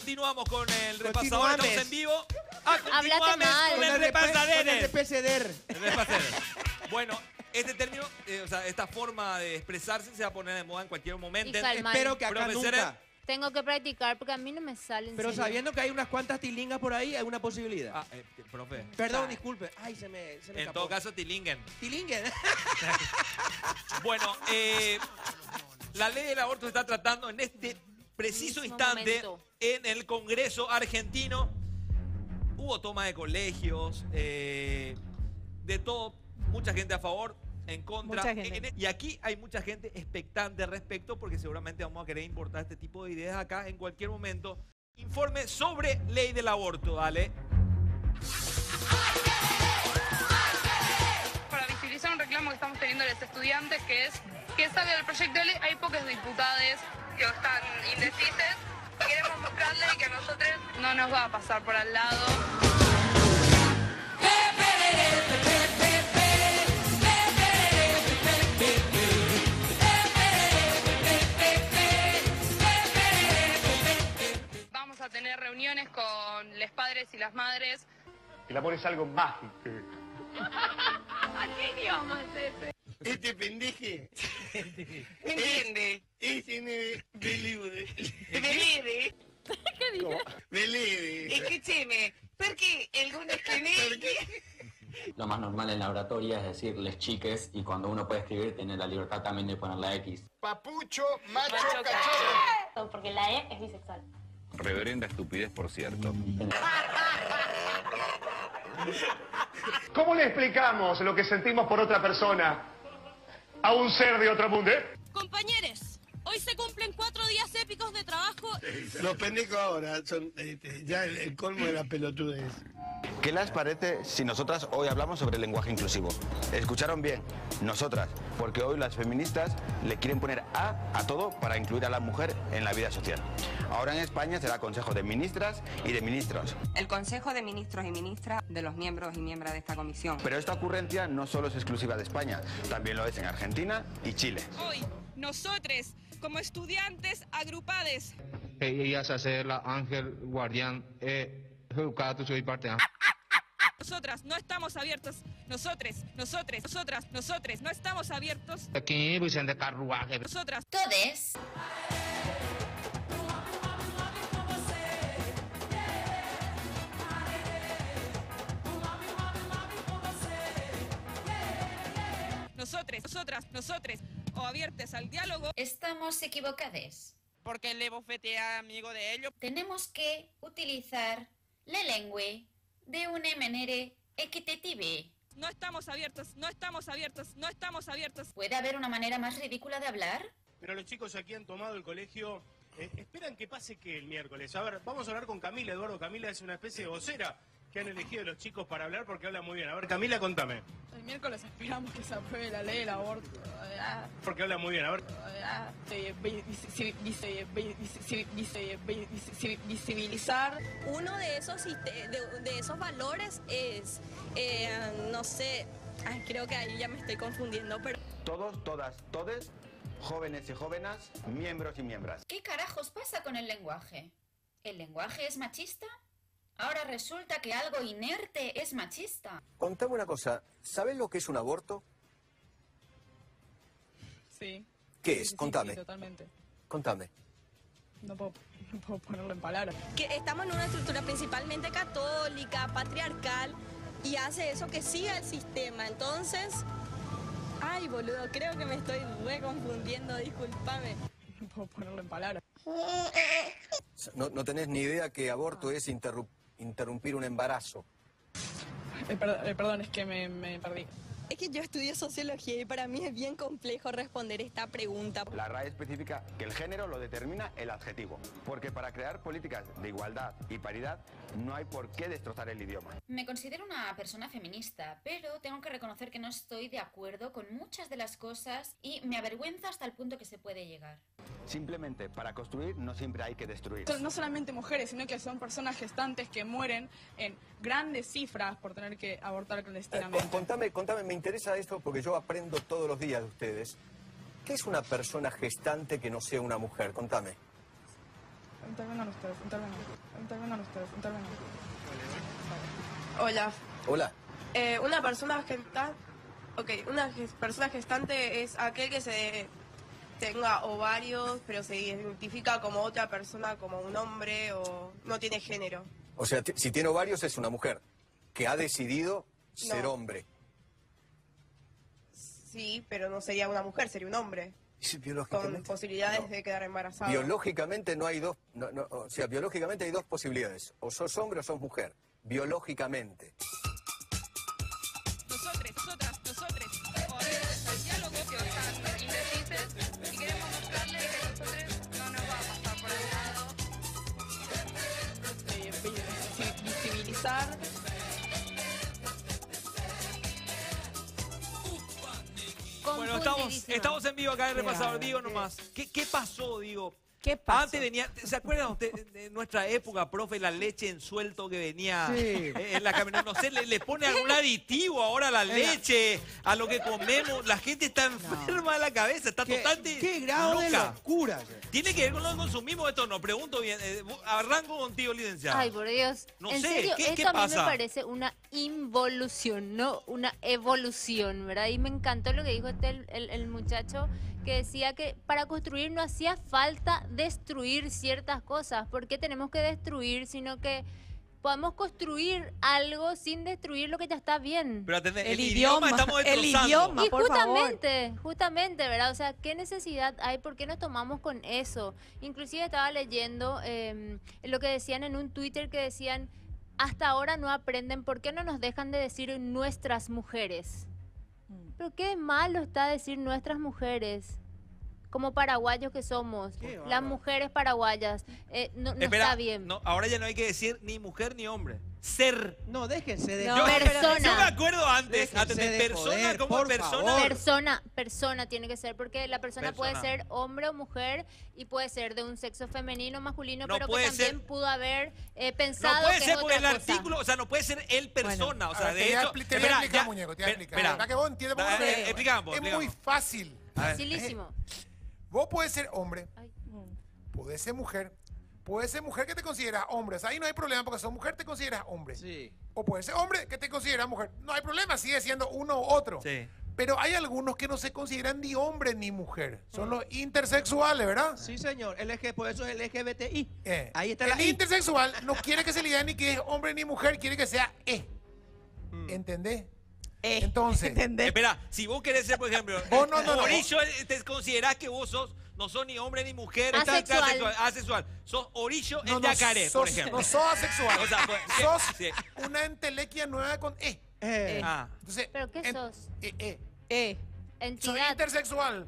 continuamos con el repasador. Estamos en vivo. Ah, mal. Con el repasadere. El repasadere. Bueno, este término, eh, o sea, esta forma de expresarse se va a poner de moda en cualquier momento. Y calma. Espero que acá Profesora, nunca. Tengo que practicar porque a mí no me salen. Pero sabiendo que hay unas cuantas tilingas por ahí, hay una posibilidad. Ah, eh, profe. Perdón, disculpe. Ay, se me, se me En escapó. todo caso, tilingen. Tilingen. Bueno, eh, la ley del aborto se está tratando en este preciso instante momento. en el Congreso argentino. Hubo toma de colegios, eh, de todo, mucha gente a favor, en contra. Mucha gente. En- en- y aquí hay mucha gente expectante al respecto porque seguramente vamos a querer importar este tipo de ideas acá en cualquier momento. Informe sobre ley del aborto, dale. para visibilizar un reclamo que estamos teniendo los estudiantes, que es que salga del proyecto de ley. Hay pocas diputadas que están no nos va a pasar por al lado. Vamos a tener reuniones con los padres y las madres El amor es algo mágico. Este pendeje. ¿Entiende? Ese no Belude. Belude. ¿Qué dijo? Belude. Escúcheme, ¿por qué algunos tienen... Lo más normal en la oratoria es decir les chiques y cuando uno puede escribir tiene la libertad también de poner la X. Papucho, macho, cachorro. Porque la E es bisexual. Reverenda estupidez, por cierto. ¿Cómo le explicamos lo que sentimos por otra persona a un ser de otro mundo? eh? Compañeros, hoy se cumplen cuatro días épicos de trabajo. Los pendejos ahora son este, ya el, el colmo de la pelotudez. ¿Qué les parece si nosotras hoy hablamos sobre el lenguaje inclusivo? ¿Escucharon bien? Nosotras, porque hoy las feministas le quieren poner A a todo para incluir a la mujer en la vida social. Ahora en España será consejo de ministras y de ministros. El Consejo de Ministros y Ministras de los miembros y miembros de esta comisión. Pero esta ocurrencia no solo es exclusiva de España, también lo es en Argentina y Chile. Hoy, nosotros, como estudiantes agrupados, Ella se hace la ángel guardián eh, educado soy parte nosotras no estamos abiertos. Nosotros, nosotros, nosotras, nosotros no estamos abiertos. Aquí Vicente Carruaje. Nosotras. Todes. Nosotros, nosotras, nosotros, o abiertes al diálogo. Estamos equivocados. Porque le bofetea amigo de ellos. Tenemos que utilizar la lengua de una manera equitativa. No estamos abiertos, no estamos abiertos, no estamos abiertos. ¿Puede haber una manera más ridícula de hablar? Pero los chicos aquí han tomado el colegio. eh, esperan que pase que el miércoles. A ver, vamos a hablar con Camila. Eduardo Camila es una especie de vocera que han elegido los chicos para hablar porque habla muy bien. A ver, Camila, contame. El miércoles esperamos que se apruebe la ley del aborto. Porque habla muy bien. A ver, visibilizar. Uno de esos, de, de esos valores es, eh, no sé, ay, creo que ahí ya me estoy confundiendo, pero Todos, todas, todes, jóvenes y jóvenes, miembros y miembros. ¿Qué carajos pasa con el lenguaje? ¿El lenguaje es machista? Ahora resulta que algo inerte es machista. Contame una cosa, ¿sabes lo que es un aborto? Sí. ¿Qué es? Contame. totalmente. Contame. No puedo, no puedo ponerlo en palabras. que estamos en una estructura principalmente católica, patriarcal, y hace eso que siga el sistema. Entonces, ay, boludo, creo que me estoy re confundiendo, discúlpame. No puedo ponerlo en palabras. No, no tenés ni idea que aborto es interru- interrumpir un embarazo. Eh, perdón, eh, perdón, es que me perdí. Es que yo estudio sociología y para mí es bien complejo responder esta pregunta. La RAE especifica que el género lo determina el adjetivo, porque para crear políticas de igualdad y paridad no hay por qué destrozar el idioma. Me considero una persona feminista, pero tengo que reconocer que no estoy de acuerdo con muchas de las cosas y me avergüenza hasta el punto que se puede llegar. Simplemente para construir no siempre hay que destruir. Son no solamente mujeres, sino que son personas gestantes que mueren en grandes cifras por tener que abortar Eh, clandestinamente. con- contame, contame, me interesa esto porque yo aprendo todos los días de ustedes. ¿Qué es una persona gestante que no sea una mujer? Contame. intervengan ustedes, intervengan, intervengan ustedes, intervengan. Hola, Hola. eh, una persona gestante, ok, una ges- persona gestante es aquel que se tenga ovarios, pero se identifica como otra persona, como un hombre o no tiene género. O sea, si tiene ovarios es una mujer que ha decidido ser hombre. Sí, pero no sería una mujer, sería un hombre, Sí, con posibilidades de quedar embarazada. Biológicamente no hay dos, no, no, o sea, biológicamente hay dos posibilidades. O sos hombre o sos mujer. Biológicamente. Nosotros, nosotras, nosotros. el diálogo que están indecises y queremos mostrarle que a nosotros no nos va a pasar por el lado. Eh, vi- visibilizar. Bueno, estamos, estamos en vivo acá en Repasador. Digo nomás, ¿qué, qué pasó, digo? ¿Qué pasó? Antes venía, ¿se acuerdan ustedes de nuestra época, profe, la leche en suelto que venía Sí. eh, en la camioneta? No sé, le, le pone algún aditivo ahora a la leche, a lo que comemos. La gente está enferma de la cabeza, está totalmente qué grado de loca. locura. ¿Tiene que ver con lo que consumimos esto? No, pregunto bien. Eh, arranco contigo, licenciado. Ay, por Dios. No en sé, serio, ¿qué- esto qué a mí pasa? me parece una involución, no una evolución, ¿verdad? Y me encantó lo que dijo este, el, el- el muchacho que decía que para construir no hacía falta destruir ciertas cosas. ¿Por qué tenemos que destruir? Sino que podemos construir algo sin destruir lo que ya está bien. Pero el, idioma, estamos destrozando. Y justamente, justamente, ¿verdad? O sea, ¿qué necesidad hay? ¿Por qué nos tomamos con eso? Inclusive estaba leyendo eh, lo que decían en un Twitter que decían, hasta ahora no aprenden, ¿por qué no nos dejan de decir nuestras mujeres? Pero qué malo está decir nuestras mujeres. Como paraguayos que somos, las mujeres paraguayas, eh, no, no Espera, está bien. no, ahora ya no hay que decir ni mujer ni hombre. Ser. No, déjense de... Yo, persona. yo me acuerdo antes, antes de, de persona joder, como persona. favor. Persona, persona tiene que ser, porque la persona puede ser hombre o mujer y puede ser de un sexo femenino o masculino, No pero que también ser- pudo haber eh, pensado No puede que ser es porque otra el cosa. artículo, o sea, no puede ser el persona. o sea, ver, de te hecho. te voy a explicar, muñeco, te voy a explicar. Para que vos entiendas, porque vos- explicamos, Es muy fácil. Facilísimo. Vos podés ser hombre, podés ser mujer, podés ser mujer que te consideras hombre. O sea, ahí no hay problema porque sos mujer te consideras hombre. Sí. O puedes ser hombre que te consideras mujer. No hay problema, sigue siendo uno u otro. Sí. Pero hay algunos que no se consideran ni hombre ni mujer. Son los intersexuales, ¿verdad? Sí, señor. LG, por eso es LGBTI. Eh, Ahí está el la I. intersexual no quiere que se le diga ni que es hombre ni mujer, quiere que sea E. ¿Entendés? Entonces, Espera, si vos querés ser, por ejemplo, Vos no, no, no, eh, te considerás que vos sos, no sos ni hombre ni mujer, estás Asexual. asexual, asexual. Sos orillo no, en no, yacaré, por ejemplo. No sos asexual. O sea, pues, sí, sos sí. una entelequia nueva con E. Eh. Ah. Entonces, ¿Pero qué en- sos? E, E. Eh. Soy intersexual.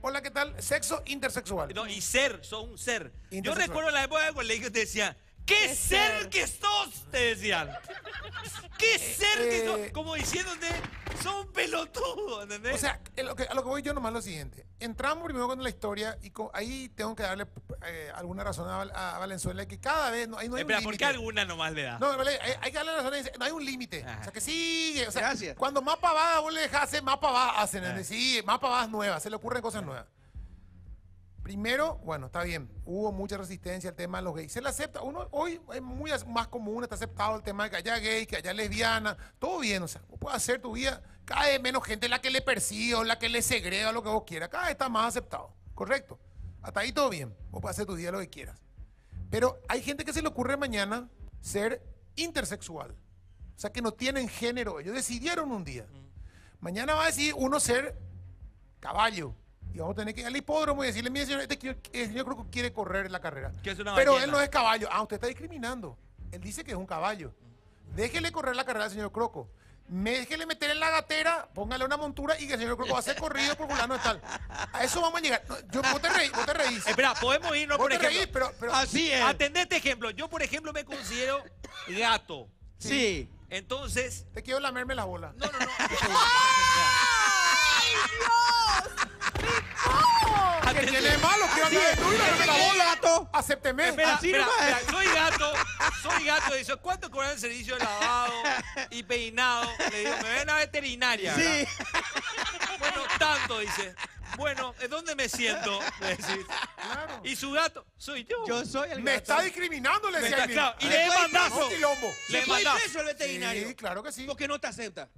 Hola, ¿qué tal? Sexo intersexual. No, y ser, sos un ser. Yo recuerdo en la época del colegio te decían, ¿qué ser que sos? Te decían. ¿Qué ser que sos? eh. Como diciéndote, sos un pelotudo, ¿entendés? O sea, en lo que- a lo que voy yo nomás lo siguiente. Entramos primero con la historia y ahí tengo que darle eh, alguna razón a, a Valenzuela que cada vez no, ahí no hay Espera, un ¿por límite. qué alguna nomás le da? No, vale, hay, hay que darle razón. a- No hay un límite. O sea, que sigue. O sea, Gracias. cuando más pavadas vos le dejás hacer, más pavadas hacen. ¿entendés? Sí, más pavadas nuevas. Se le ocurren cosas nuevas. Primero, bueno, está bien. Hubo mucha resistencia al tema de los gays. Se le acepta. Uno, hoy es muy más común, está aceptado el tema de que haya gay, que haya lesbiana. Todo bien. O sea, vos puedes hacer tu vida. Cada vez menos gente la que le persigue o la que le segrega, lo que vos quieras. Cada vez está más aceptado. Correcto. Hasta ahí todo bien. Vos puedes hacer tu día lo que quieras. Pero hay gente que se le ocurre mañana ser intersexual. O sea, que no tienen género. Ellos decidieron un día. Mañana va a decidir uno ser caballo. Y vamos a tener que ir al hipódromo y decirle, mire señor, este eh, señor creo que quiere correr la carrera. Que es una Pero ballena. él no es caballo. Ah, usted está discriminando. Él dice que es un caballo. Déjele correr la carrera al señor Croco. Me- Déjele meter en la gatera, póngale una montura y que el señor Croco va a ser corrido por fulano de tal. A eso vamos a llegar. No, yo, vos te reís, vos te reís. Espera, podemos irnos, por ejemplo. reís, pero, pero Así es. Atendé este ejemplo. Yo, por ejemplo, me considero gato. Sí. Entonces, te quiero lamerme la bola. no, no, no. ¿Qué tiene malo? Quiero andar de la bola. gato. Acépteme. Espera, Así espera, nomás. espera, soy gato, soy gato. Dice, ¿cuánto cobran el servicio de lavado y peinado? Le digo, me ven a veterinaria. Sí. ¿verdad? Bueno, tanto, dice. Bueno, ¿en dónde me siento? Le decís. Y su gato, soy yo. Yo soy el Me gato. está discriminando, le Me decía está- claro, y Se le preso. Un quilombo. Se Le puede ir mandás. preso el veterinario. Sí, claro que sí. Porque no te acepta.